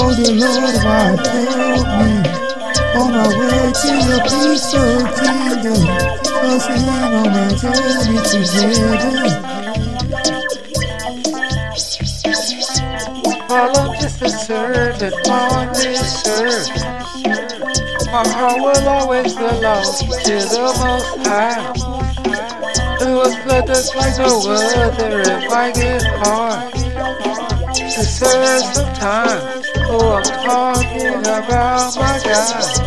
Oh dear Lord, why help me on my way to your peaceful kingdom? My help me on my my journey to heaven. While I'm just a servant this earth. My heart will always belong to the Most High. It was blood that's like no other. It might get hard to serve some time. Oh, I'm talking about my God.